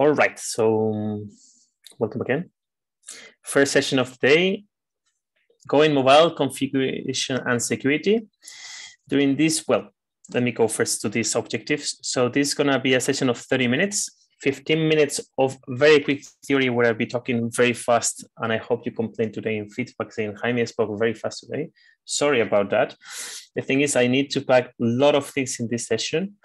All right, so welcome again. First session of the day, going mobile configuration and security. During this, well, let me go first to these objectives. So this is gonna be a session of 30 minutes, 15 minutes of very quick theory where I'll be talking very fast. And I hope you complain today in feedback saying Jaime spoke very fast today. Sorry about that. The thing is I need to pack a lot of things in this session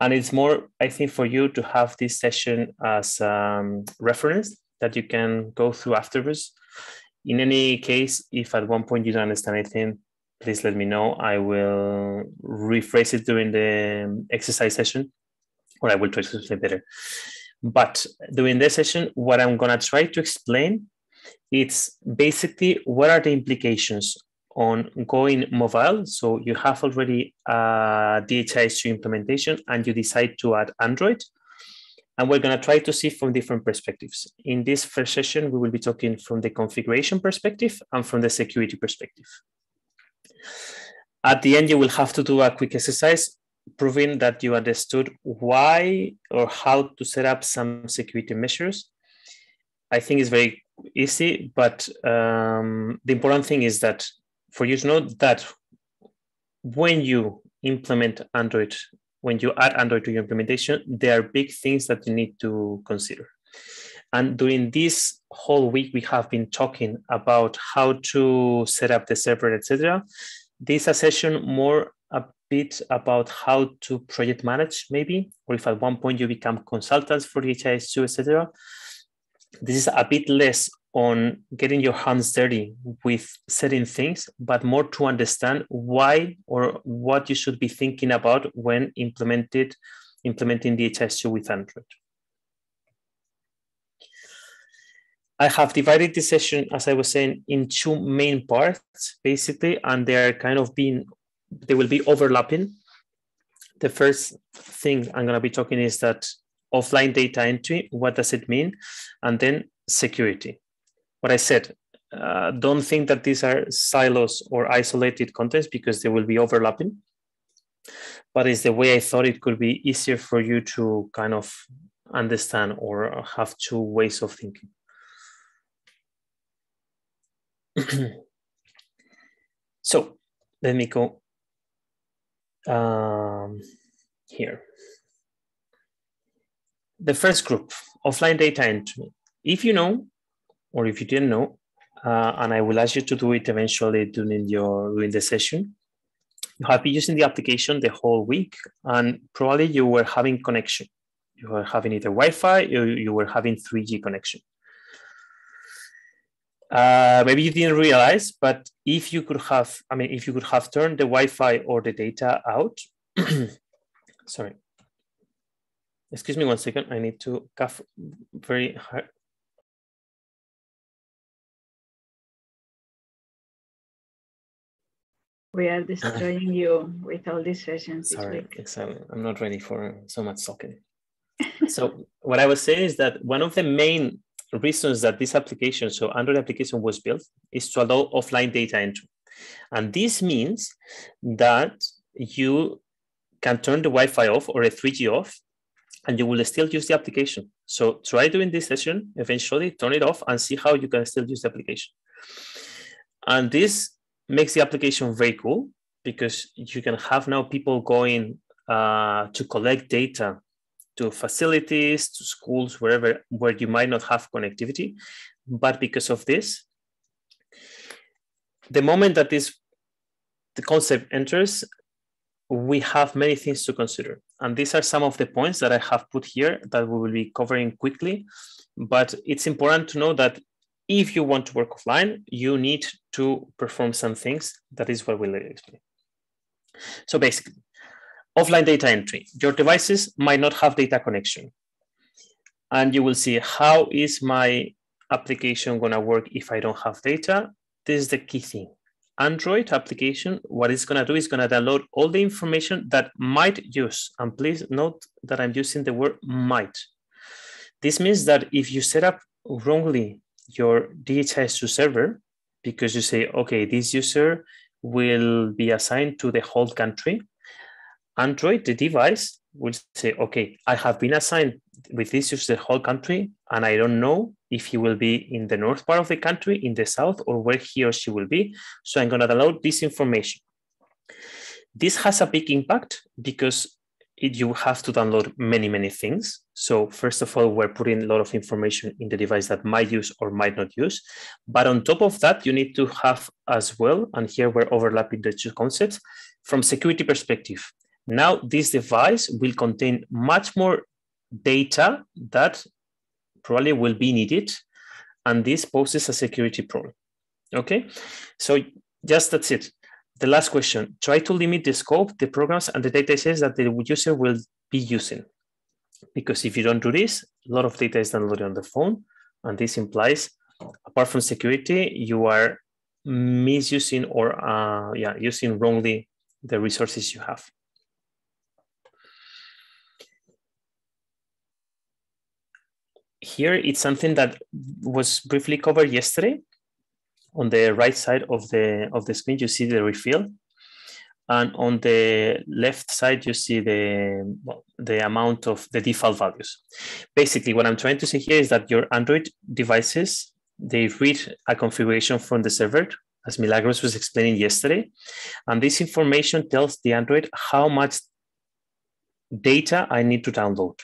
and it's more i think for you to have this session as um, reference that you can go through afterwards. In any case if at one point you don't understand anything please let me know. I will rephrase it during the exercise session or i will try to explain better. But during this session what i'm going to try to explain it's basically what are the implications on going mobile. So you have already a DHIS2 implementation and you decide to add Android. And we're going to try to see from different perspectives. In this first session, we will be talking from the configuration perspective and from the security perspective. At the end, you will have to do a quick exercise proving that you understood why or how to set up some security measures. I think it's very easy, but um, the important thing is that for you to know that when you implement Android, when you add Android to your implementation, there are big things that you need to consider. And during this whole week, we have been talking about how to set up the server, etc. This is a session more a bit about how to project manage, maybe, or if at one point you become consultants for DHIS2, etc. This is a bit less on getting your hands dirty with setting things, but more to understand why or what you should be thinking about when implemented implementing DHIS2 with Android. I have divided this session, as I was saying, in two main parts, basically, and they are kind of being, they will be overlapping. The first thing I'm going to be talking is that offline data entry, what does it mean? And then security what I said, uh, don't think that these are silos or isolated contents because they will be overlapping. But it's the way I thought it could be easier for you to kind of understand or have two ways of thinking. so let me go um, here. The first group, offline data entry. If you know or if you didn't know, uh, and I will ask you to do it eventually during your during the session. You have been using the application the whole week, and probably you were having connection. You were having either Wi-Fi or you were having 3G connection. Uh, maybe you didn't realize, but if you could have, I mean, if you could have turned the Wi-Fi or the data out, sorry. Excuse me one second. I need to cough very hard. We are destroying you with all these sessions. Sorry, exactly. I'm not ready for so much talking. so what I was saying is that one of the main reasons that this application, so Android application was built, is to allow offline data entry. And this means that you can turn the Wi-Fi off or a 3G off, and you will still use the application. So try doing this session, eventually turn it off and see how you can still use the application. And this makes the application very cool because you can have now people going uh, to collect data to facilities, to schools, wherever where you might not have connectivity. But because of this, the moment that this the concept enters, we have many things to consider. And these are some of the points that I have put here that we will be covering quickly. But it's important to know that if you want to work offline, you need to perform some things. That is what we'll explain. So basically, offline data entry. Your devices might not have data connection. And you will see how is my application going to work if I don't have data? This is the key thing. Android application, what it's going to do is going to download all the information that might use. And please note that I'm using the word might. This means that if you set up wrongly your DHIS2 server because you say, okay, this user will be assigned to the whole country. Android, the device, will say, okay, I have been assigned with this user the whole country, and I don't know if he will be in the north part of the country, in the south, or where he or she will be. So I'm going to download this information. This has a big impact because it, you have to download many, many things. So first of all, we're putting a lot of information in the device that might use or might not use. But on top of that, you need to have as well, and here we're overlapping the two concepts, from security perspective. Now this device will contain much more data that probably will be needed, and this poses a security problem. Okay, so just that's it. The last question, try to limit the scope, the programs, and the data sets that the user will be using. Because if you don't do this, a lot of data is downloaded on the phone, and this implies, apart from security, you are misusing or uh, yeah, using wrongly the resources you have. Here, it's something that was briefly covered yesterday. On the right side of the, of the screen, you see the refill. And on the left side, you see the, the amount of the default values. Basically, what I'm trying to say here is that your Android devices, they read a configuration from the server as Milagros was explaining yesterday. And this information tells the Android how much data I need to download.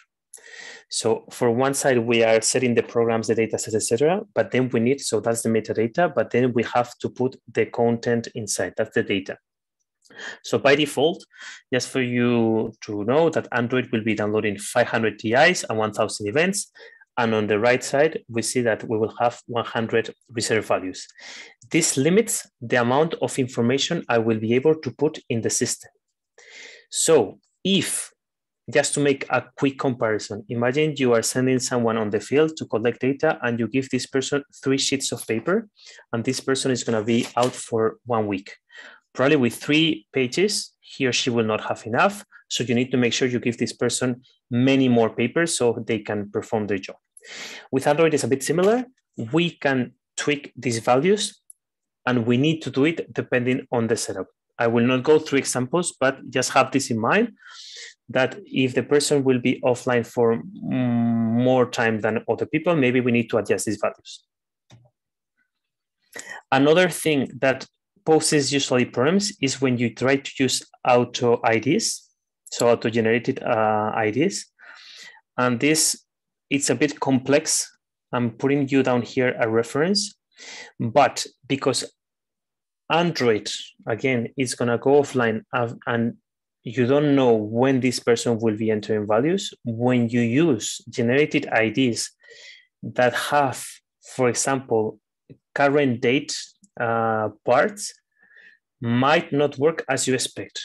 So for one side, we are setting the programs, the data sets, etc. But then we need, so that's the metadata, but then we have to put the content inside, that's the data. So by default, just for you to know that Android will be downloading 500 TIs and 1000 events. And on the right side, we see that we will have 100 reserve values. This limits the amount of information I will be able to put in the system. So if, just to make a quick comparison, imagine you are sending someone on the field to collect data and you give this person three sheets of paper and this person is gonna be out for one week. Probably with three pages, he or she will not have enough. So you need to make sure you give this person many more papers so they can perform their job. With Android, it's a bit similar. We can tweak these values and we need to do it depending on the setup. I will not go through examples, but just have this in mind that if the person will be offline for more time than other people, maybe we need to adjust these values. Another thing that poses usually problems is when you try to use auto IDs, so auto generated uh, IDs. And this, it's a bit complex. I'm putting you down here a reference, but because Android, again, is gonna go offline and you don't know when this person will be entering values, when you use generated IDs that have, for example, current date uh, parts might not work as you expect.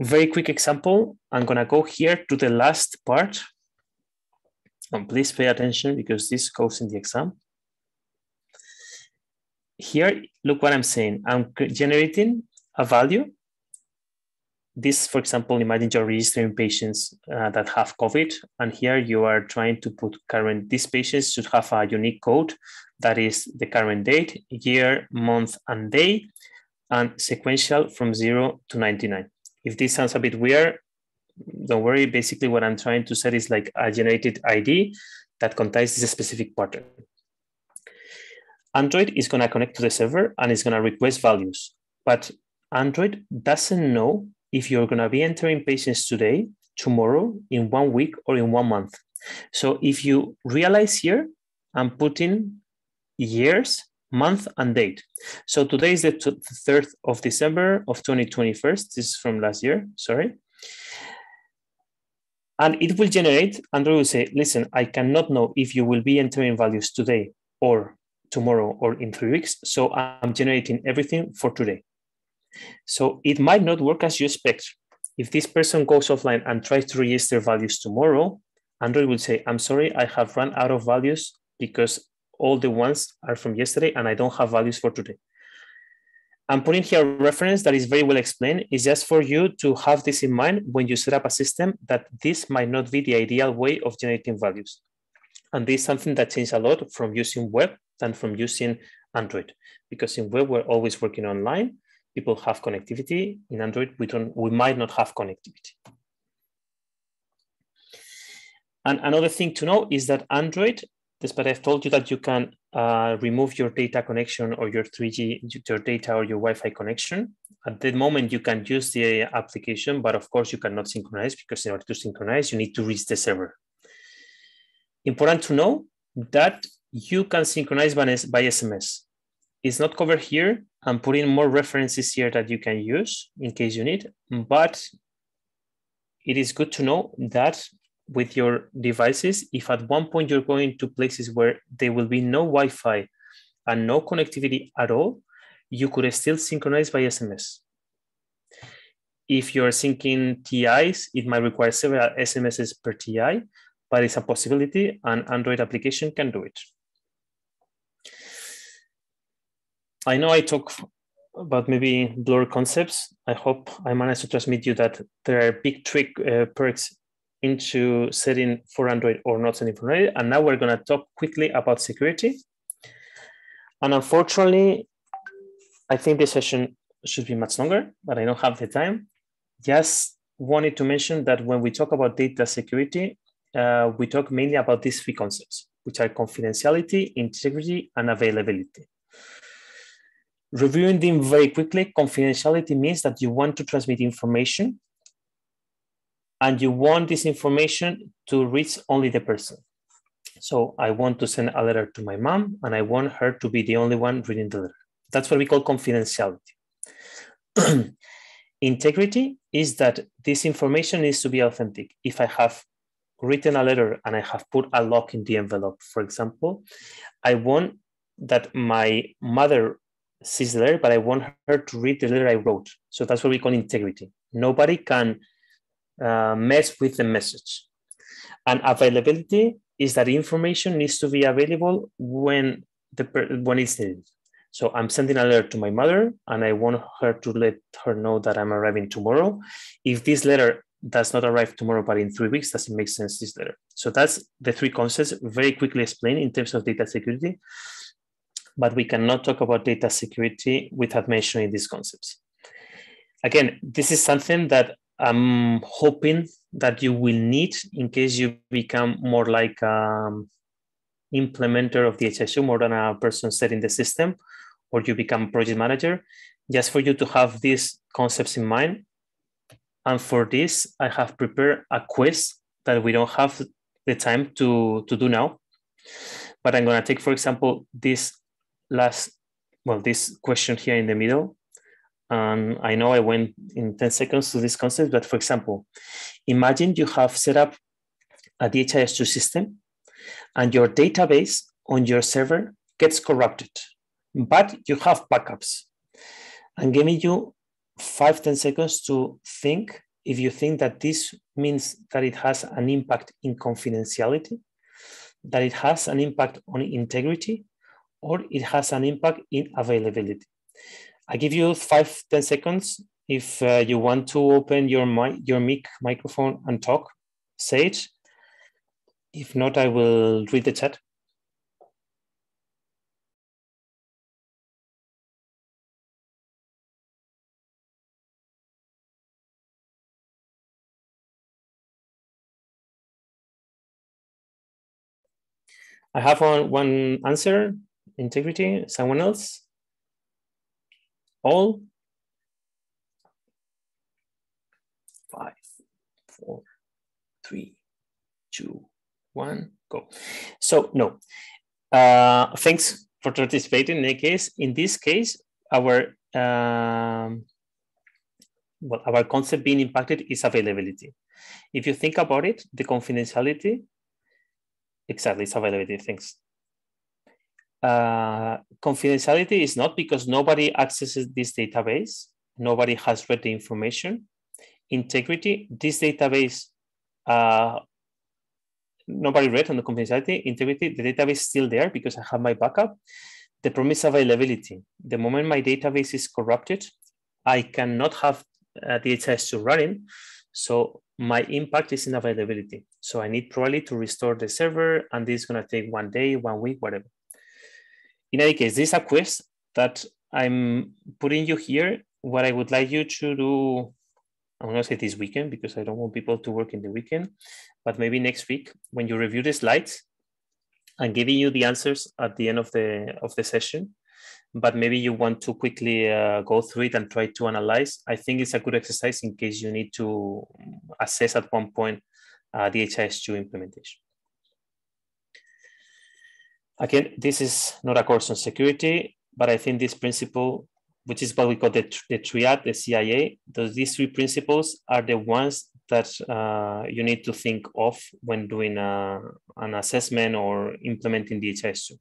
Very quick example, I'm gonna go here to the last part. And please pay attention because this goes in the exam. Here, look what I'm saying. I'm generating a value. This, for example, imagine you're registering patients uh, that have COVID, and here you are trying to put current, these patients should have a unique code that is the current date, year, month, and day, and sequential from zero to 99. If this sounds a bit weird, don't worry. Basically, what I'm trying to set is like a generated ID that contains this specific pattern. Android is going to connect to the server and it's going to request values. But Android doesn't know if you're going to be entering patients today, tomorrow, in one week, or in one month. So if you realize here, I'm putting years, month, and date. So today is the 3rd of December of 2021. This is from last year, sorry. And it will generate, Android will say, listen, I cannot know if you will be entering values today or tomorrow or in three weeks. So I'm generating everything for today. So it might not work as you expect. If this person goes offline and tries to register values tomorrow, Android will say, I'm sorry, I have run out of values because all the ones are from yesterday and I don't have values for today. I'm putting here a reference that is very well explained. It's just for you to have this in mind when you set up a system that this might not be the ideal way of generating values. And this is something that changed a lot from using web than from using Android. Because in web, we're always working online. People have connectivity. In Android, we don't we might not have connectivity. And another thing to know is that Android, despite I've told you that you can uh, remove your data connection or your 3G, your data or your Wi-Fi connection, at the moment you can use the application, but of course you cannot synchronize because in order to synchronize, you need to reach the server. Important to know that you can synchronize by, by SMS. It's not covered here. I'm putting more references here that you can use in case you need, but it is good to know that with your devices, if at one point you're going to places where there will be no Wi-Fi and no connectivity at all, you could still synchronize by SMS. If you're syncing TIs, it might require several SMSs per TI, but it's a possibility and Android application can do it. I know I talk about maybe blur concepts. I hope I managed to transmit you that there are big trick uh, perks into setting for Android or not setting for Android. And now we're going to talk quickly about security. And unfortunately, I think this session should be much longer, but I don't have the time. Just wanted to mention that when we talk about data security, uh, we talk mainly about these three concepts, which are confidentiality, integrity, and availability. Reviewing them very quickly, confidentiality means that you want to transmit information and you want this information to reach only the person. So I want to send a letter to my mom and I want her to be the only one reading the letter. That's what we call confidentiality. Integrity is that this information needs to be authentic. If I have written a letter and I have put a lock in the envelope, for example, I want that my mother sees the letter, but I want her to read the letter I wrote. So that's what we call integrity. Nobody can uh, mess with the message. And availability is that information needs to be available when the when it's needed. So I'm sending a letter to my mother, and I want her to let her know that I'm arriving tomorrow. If this letter does not arrive tomorrow, but in three weeks, doesn't make sense this letter. So that's the three concepts very quickly explained in terms of data security. But we cannot talk about data security without mentioning these concepts. Again, this is something that I'm hoping that you will need in case you become more like um, implementer of DHIS2 more than a person setting the system, or you become project manager, just for you to have these concepts in mind. And for this, I have prepared a quiz that we don't have the time to, to do now. But I'm going to take, for example, this last, well, this question here in the middle, and I know I went in 10 seconds to this concept, but for example, imagine you have set up a DHIS2 system and your database on your server gets corrupted, but you have backups. I'm giving you five ten seconds to think if you think that this means that it has an impact in confidentiality, that it has an impact on integrity, or it has an impact in availability. I give you five ten seconds. If uh, you want to open your mic, your mic microphone and talk, say it. If not, I will read the chat. I have one, one answer, integrity, someone else? all five, four, three, two, one, go. So no, uh, thanks for participating in the case. In this case, our um, well, our concept being impacted is availability. If you think about it, the confidentiality, exactly, it's availability, thanks uh, confidentiality is not because nobody accesses this database, nobody has read the information. Integrity, this database, uh, nobody read on the confidentiality. Integrity, the database is still there because I have my backup. The promise availability, the moment my database is corrupted, I cannot have uh, DHIS2 running. So my impact is in availability. So I need probably to restore the server and this is gonna take one day, one week, whatever in any case, this is a quiz that I'm putting you here. What I would like you to do I'm gonna say this weekend because I don't want people to work in the weekend, but maybe next week when you review the slides I'm giving you the answers at the end of the of the session, but maybe you want to quickly uh, go through it and try to analyze. I think it's a good exercise in case you need to assess at one point uh, the HIS2 implementation. Again, this is not a course on security, but I think this principle, which is what we call the, the triad, the CIA, those, these three principles are the ones that uh, you need to think of when doing a, an assessment or implementing DHIS2.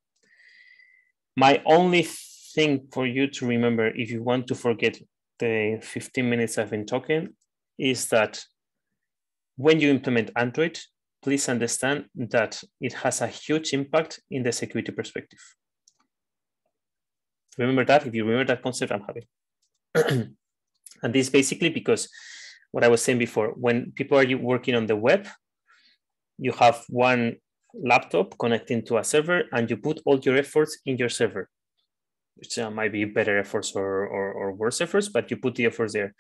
My only thing for you to remember if you want to forget the 15 minutes I've been talking is that when you implement Android, please understand that it has a huge impact in the security perspective. Remember that, if you remember that concept, I'm happy. and this basically because what I was saying before, when people are working on the web, you have one laptop connecting to a server and you put all your efforts in your server, which uh, might be better efforts or, or, or worse efforts, but you put the efforts there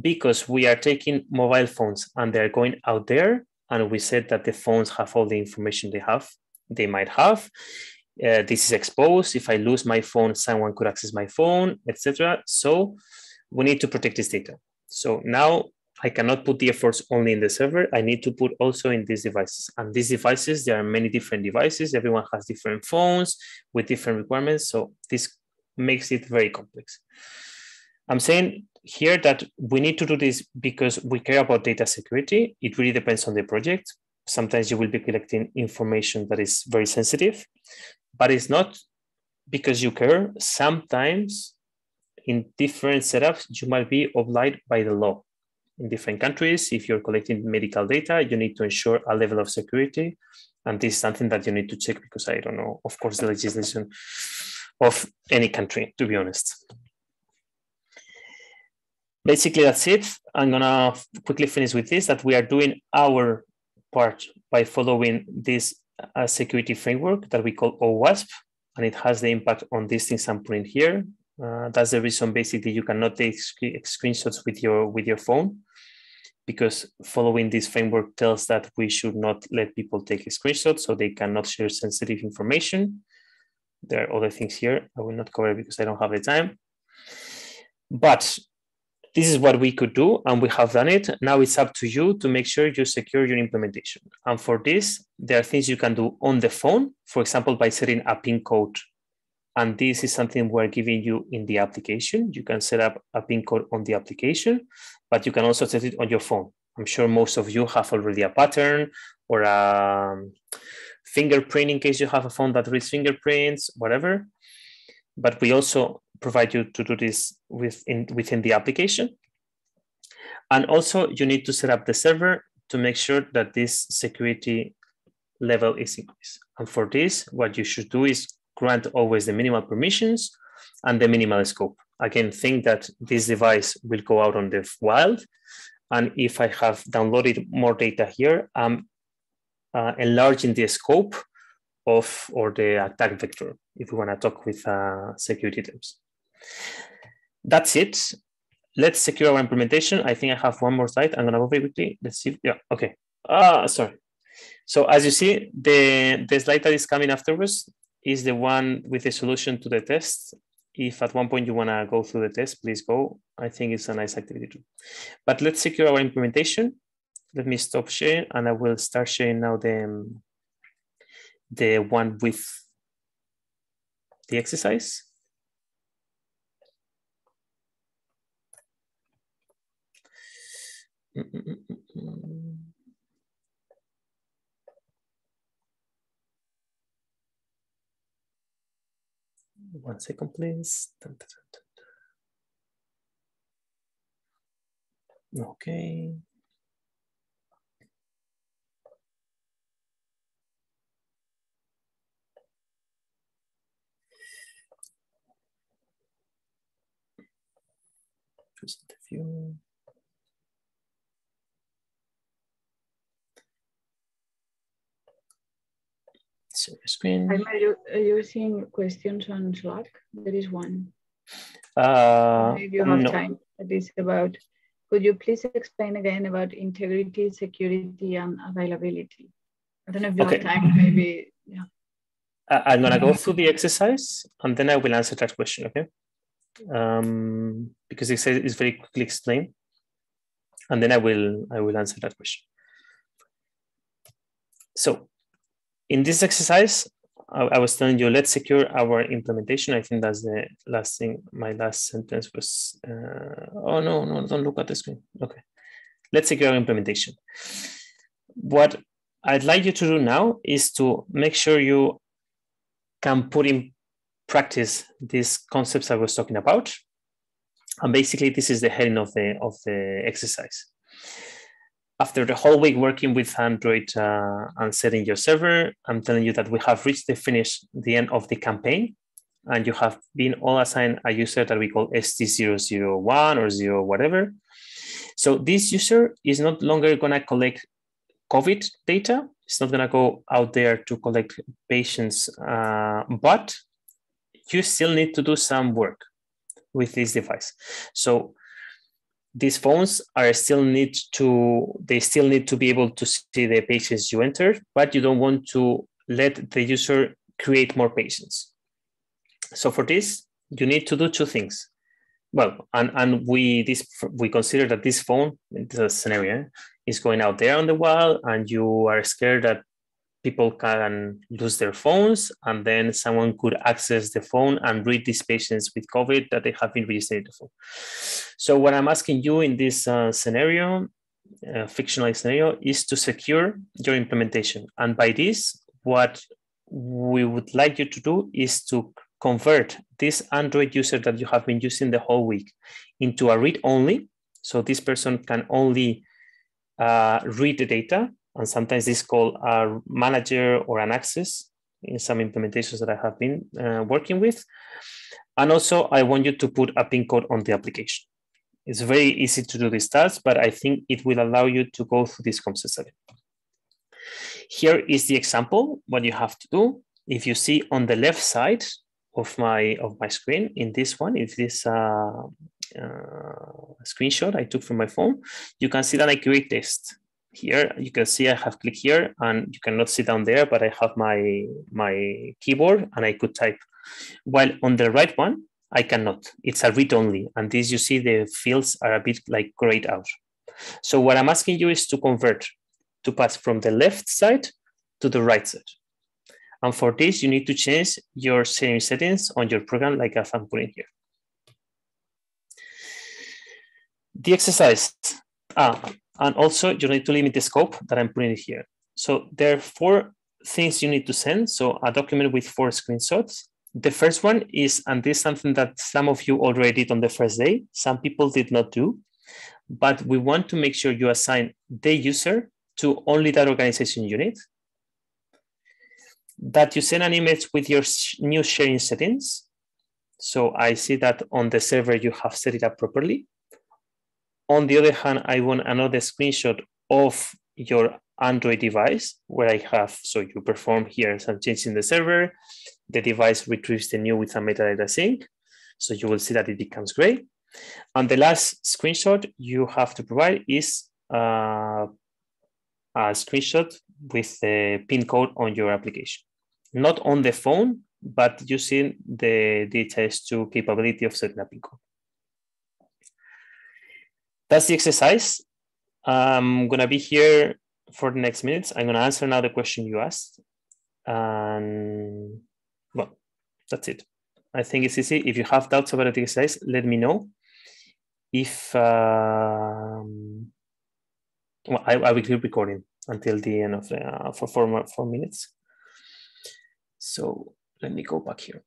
because we are taking mobile phones and they're going out there and we said that the phones have all the information they have they might have. Uh, this is exposed. If i lose my phone someone could access my phone etc so we need to protect this data. So now i cannot put the efforts only in the server. I need to put also in these devices. And these devices there are many different devices. Everyone has different phones with different requirements. So this makes it very complex i'm saying here that we need to do this because we care about data security. It really depends on the project. Sometimes you will be collecting information that is very sensitive, but it's not because you care. Sometimes in different setups, you might be obliged by the law. In different countries, if you're collecting medical data, you need to ensure a level of security. And this is something that you need to check because I don't know, of course, the legislation of any country, to be honest basically that's it. I'm gonna quickly finish with this, that we are doing our part by following this uh, security framework that we call OWASP, and it has the impact on these things I'm putting here. Uh, that's the reason basically you cannot take sc screenshots with your with your phone because following this framework tells that we should not let people take screenshots so they cannot share sensitive information. There are other things here I will not cover because I don't have the time. But this is what we could do and we have done it. Now it's up to you to make sure you secure your implementation. And for this, there are things you can do on the phone, for example, by setting a PIN code. And this is something we're giving you in the application. You can set up a PIN code on the application, but you can also set it on your phone. I'm sure most of you have already a pattern or a um, fingerprint in case you have a phone that reads fingerprints, whatever. But we also provide you to do this within, within the application. And also you need to set up the server to make sure that this security level is increased. And for this, what you should do is grant always the minimal permissions and the minimal scope. Again, think that this device will go out on the wild. And if I have downloaded more data here, I'm uh, enlarging the scope of or the attack vector, if we want to talk with uh, security terms. That's it. Let's secure our implementation. I think I have one more slide. I'm gonna go very quickly. Let's see. Yeah, okay. Ah, sorry. So as you see, the, the slide that is coming afterwards is the one with the solution to the test. If at one point you wanna go through the test, please go. I think it's a nice activity too. But let's secure our implementation. Let me stop sharing and I will start sharing now the, the one with the exercise. One second, please. Okay. Present view. Share screen. Are you, are you seeing questions on Slack? There is one. Uh, if you have no. time, it is about could you please explain again about integrity, security, and availability? I don't know if you okay. have time, maybe, yeah. I'm gonna go through the exercise and then I will answer that question, okay? Um, because it says it's very quickly explained, and then I will I will answer that question. So, in this exercise, I, I was telling you let's secure our implementation. I think that's the last thing. My last sentence was. Uh, oh no no don't look at the screen. Okay, let's secure our implementation. What I'd like you to do now is to make sure you can put in practice these concepts I was talking about. And basically, this is the heading of the, of the exercise. After the whole week working with Android uh, and setting your server, I'm telling you that we have reached the finish, the end of the campaign, and you have been all assigned a user that we call ST001 or 0 whatever. So this user is not longer going to collect COVID data. It's not going to go out there to collect patients, uh, but you still need to do some work with this device. So these phones are still need to they still need to be able to see the patients you enter, but you don't want to let the user create more patients. So for this, you need to do two things. Well, and, and we this we consider that this phone, the scenario, eh, is going out there on the wall, and you are scared that people can lose their phones and then someone could access the phone and read these patients with COVID that they have been registered the phone. So what I'm asking you in this uh, scenario, uh, fictional scenario, is to secure your implementation. And by this, what we would like you to do is to convert this Android user that you have been using the whole week into a read-only. So this person can only uh, read the data and sometimes this called a manager or an access in some implementations that I have been uh, working with. And also, I want you to put a pin code on the application. It's very easy to do this task, but I think it will allow you to go through this concept. Here is the example, what you have to do. If you see on the left side of my of my screen, in this one, if this uh, uh, screenshot I took from my phone, you can see that I create test here you can see I have clicked here and you cannot see down there, but I have my, my keyboard and I could type. While on the right one, I cannot. It's a read only. And this you see the fields are a bit like grayed out. So what I'm asking you is to convert, to pass from the left side to the right side. And for this, you need to change your sharing settings on your program like as i'm putting here. The exercise. Ah, and also you need to limit the scope that I'm putting here. So there are four things you need to send. So a document with four screenshots. The first one is, and this is something that some of you already did on the first day, some people did not do, but we want to make sure you assign the user to only that organization unit, that you send an image with your new sharing settings. So I see that on the server you have set it up properly. On the other hand, I want another screenshot of your Android device where I have, so you perform here some changes in the server, the device retrieves the new with a metadata sync. So you will see that it becomes gray. And the last screenshot you have to provide is uh, a screenshot with the pin code on your application. Not on the phone, but using the DHIS2 capability of setting a pin code that's the exercise. I'm gonna be here for the next minutes. I'm gonna answer now the question you asked. And well, that's it. I think it's easy. If you have doubts about the exercise, let me know. If um, well, I, I will keep recording until the end of the uh, for four four minutes. So let me go back here.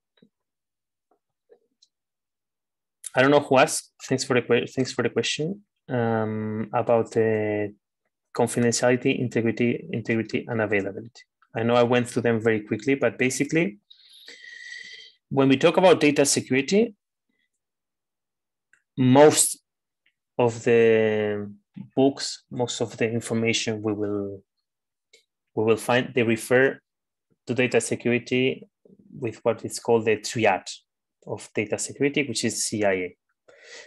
I don't know who asked. Thanks for the thanks for the question um, about the confidentiality, integrity, integrity, and availability. I know I went through them very quickly, but basically, when we talk about data security, most of the books, most of the information we will we will find they refer to data security with what is called the triad of data security, which is CIA.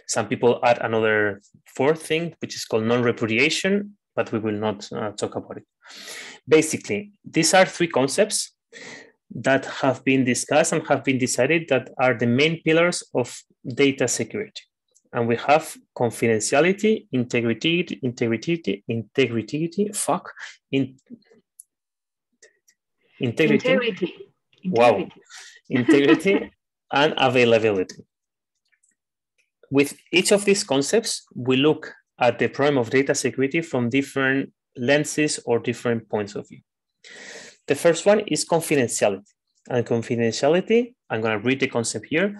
Some people add another fourth thing, which is called non-repudiation, but we will not uh, talk about it. Basically, these are three concepts that have been discussed and have been decided that are the main pillars of data security. And we have confidentiality, integrity, integrity, integrity, fuck, in, integrity. Integrity. Wow. Integrity and availability. With each of these concepts, we look at the problem of data security from different lenses or different points of view. The first one is confidentiality. And confidentiality, I'm going to read the concept here,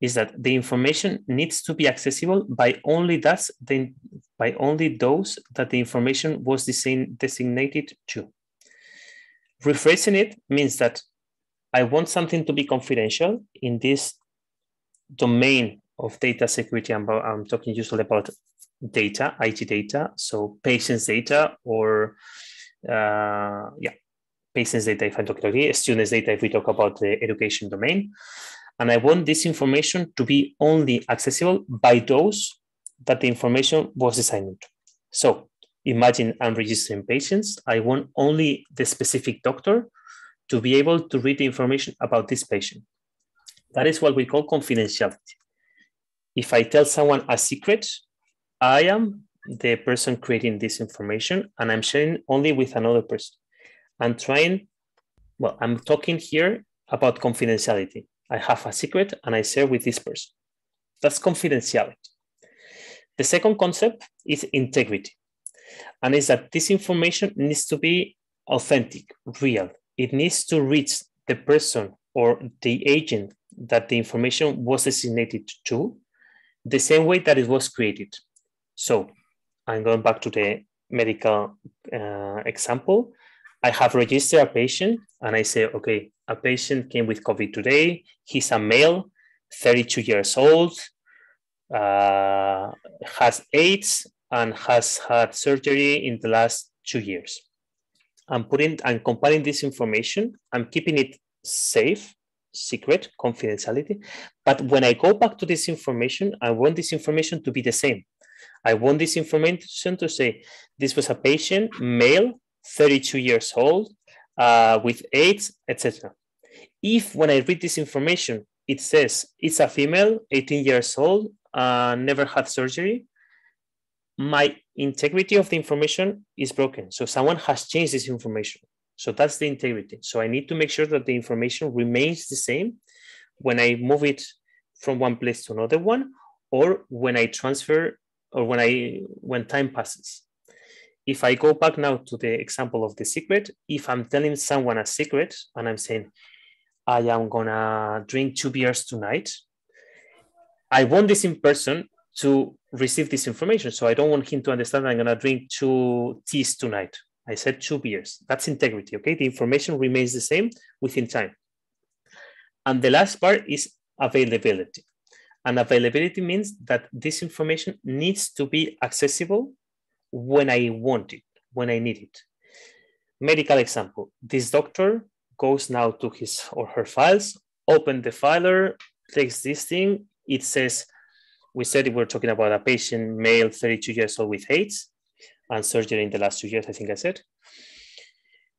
is that the information needs to be accessible by only that's the, by only those that the information was designated to. Rephrasing it means that I want something to be confidential in this domain of data security. I'm, I'm talking usually about data, IT data, so patients data or uh, yeah, patients data if I talk about it, students data if we talk about the education domain. And I want this information to be only accessible by those that the information was assigned to. So imagine I'm registering patients. I want only the specific doctor to be able to read the information about this patient. That is what we call confidentiality. If I tell someone a secret, I am the person creating this information and I'm sharing only with another person. I'm trying, well, I'm talking here about confidentiality. I have a secret and I share with this person. That's confidentiality. The second concept is integrity. And is that this information needs to be authentic, real. It needs to reach the person or the agent that the information was designated to the same way that it was created. So I'm going back to the medical uh, example. I have registered a patient and I say, okay, a patient came with COVID today. He's a male, 32 years old, uh, has AIDS, and has had surgery in the last two years. I'm putting, I'm compiling this information. I'm keeping it safe, secret, confidentiality. But when I go back to this information, I want this information to be the same. I want this information to say this was a patient, male, 32 years old, uh, with AIDS, etc. If when I read this information, it says it's a female, 18 years old, uh, never had surgery, my integrity of the information is broken. So someone has changed this information. So that's the integrity. So I need to make sure that the information remains the same when I move it from one place to another one, or when I transfer, or when I when time passes. If I go back now to the example of the secret, if I'm telling someone a secret and I'm saying, I am gonna drink two beers tonight, I want this in person to receive this information. So I don't want him to understand I'm gonna drink two teas tonight. I said two beers. That's integrity, okay? The information remains the same within time. And the last part is availability. And availability means that this information needs to be accessible when I want it, when I need it. Medical example, this doctor goes now to his or her files, open the filer, takes this thing, it says, we said we were talking about a patient, male, 32 years old with AIDS and surgery in the last two years, I think I said.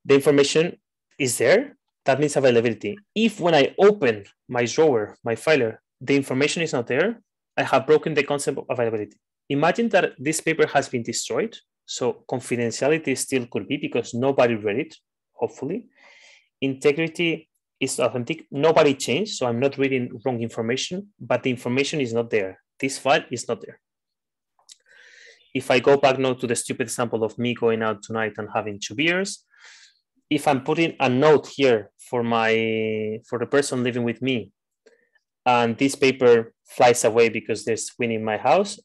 The information is there, that means availability. If when I open my drawer, my filer, the information is not there, I have broken the concept of availability. Imagine that this paper has been destroyed. So confidentiality still could be because nobody read it, hopefully. Integrity is authentic. Nobody changed. So I'm not reading wrong information, but the information is not there. This file is not there. If I go back now to the stupid example of me going out tonight and having two beers, if I'm putting a note here for my for the person living with me, and this paper flies away because there's wind in my house,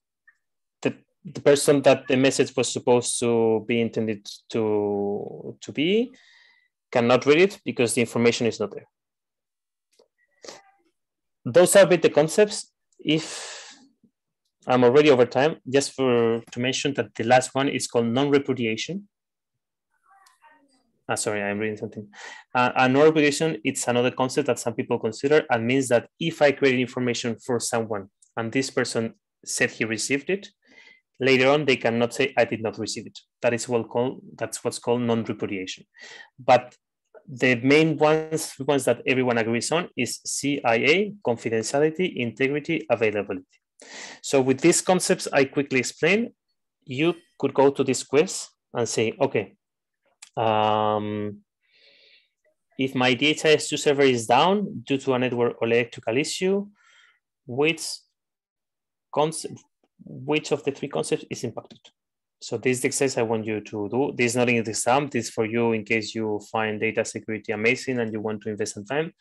the the person that the message was supposed to be intended to to be cannot read it because the information is not there. Those are a bit the concepts. If I'm already over time, just for to mention that the last one is called non-repudiation. Ah, sorry, I'm reading something. Uh, and non-repudiation, it's another concept that some people consider and means that if I create information for someone and this person said he received it. Later on, they cannot say I did not receive it. That is what called that's what's called non-repudiation. But the main ones ones that everyone agrees on is CIA, confidentiality, integrity, availability. So with these concepts I quickly explain, you could go to this quiz and say, okay, um, if my DHIS2 server is down due to a network or electrical issue, which concept, which of the three concepts is impacted? So this is the exercise I want you to do. This is not in the exam. This is for you in case you find data security amazing and you want to invest some time.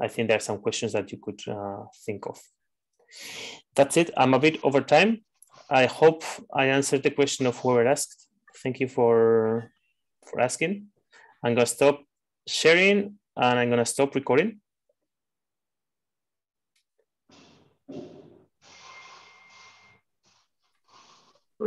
I think there are some questions that you could uh, think of. That's it. I'm a bit over time. I hope I answered the question of whoever asked. Thank you for, for asking. I'm gonna stop sharing and I'm gonna stop recording.